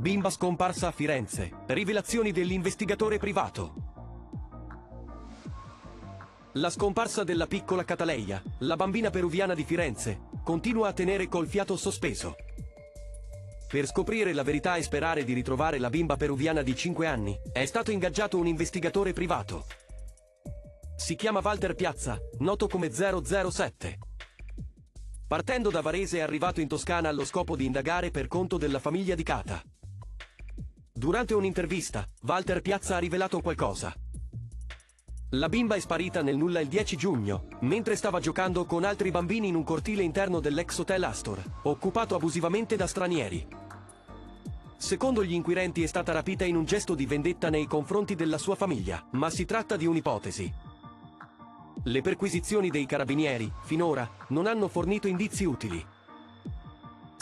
Bimba scomparsa a Firenze. Rivelazioni dell'investigatore privato. La scomparsa della piccola Cataleia, la bambina peruviana di Firenze, continua a tenere col fiato sospeso. Per scoprire la verità e sperare di ritrovare la bimba peruviana di 5 anni, è stato ingaggiato un investigatore privato. Si chiama Walter Piazza, noto come 007. Partendo da Varese è arrivato in Toscana allo scopo di indagare per conto della famiglia di Cata. Durante un'intervista, Walter Piazza ha rivelato qualcosa. La bimba è sparita nel nulla il 10 giugno, mentre stava giocando con altri bambini in un cortile interno dell'ex hotel Astor, occupato abusivamente da stranieri. Secondo gli inquirenti è stata rapita in un gesto di vendetta nei confronti della sua famiglia, ma si tratta di un'ipotesi. Le perquisizioni dei carabinieri, finora, non hanno fornito indizi utili.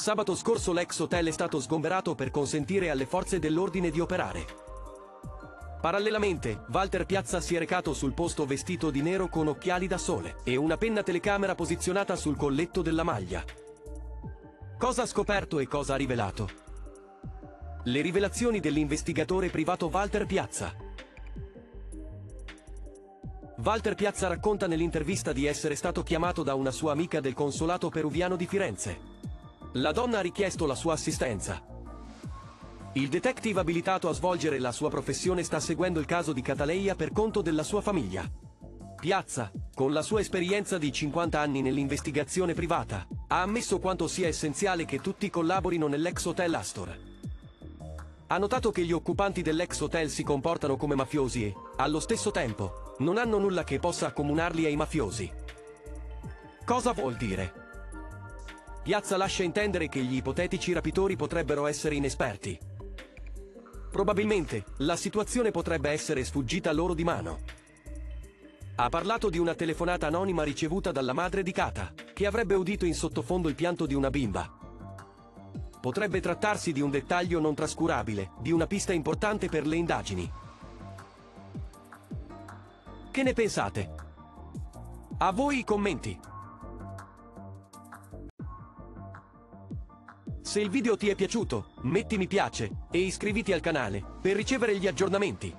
Sabato scorso l'ex hotel è stato sgomberato per consentire alle forze dell'ordine di operare. Parallelamente, Walter Piazza si è recato sul posto vestito di nero con occhiali da sole e una penna telecamera posizionata sul colletto della maglia. Cosa ha scoperto e cosa ha rivelato? Le rivelazioni dell'investigatore privato Walter Piazza. Walter Piazza racconta nell'intervista di essere stato chiamato da una sua amica del consolato peruviano di Firenze. La donna ha richiesto la sua assistenza. Il detective abilitato a svolgere la sua professione sta seguendo il caso di Cataleia per conto della sua famiglia. Piazza, con la sua esperienza di 50 anni nell'investigazione privata, ha ammesso quanto sia essenziale che tutti collaborino nell'ex hotel Astor. Ha notato che gli occupanti dell'ex hotel si comportano come mafiosi e, allo stesso tempo, non hanno nulla che possa accomunarli ai mafiosi. Cosa vuol dire? Piazza lascia intendere che gli ipotetici rapitori potrebbero essere inesperti. Probabilmente, la situazione potrebbe essere sfuggita loro di mano. Ha parlato di una telefonata anonima ricevuta dalla madre di Kata, che avrebbe udito in sottofondo il pianto di una bimba. Potrebbe trattarsi di un dettaglio non trascurabile, di una pista importante per le indagini. Che ne pensate? A voi i commenti! Se il video ti è piaciuto, metti mi piace e iscriviti al canale per ricevere gli aggiornamenti.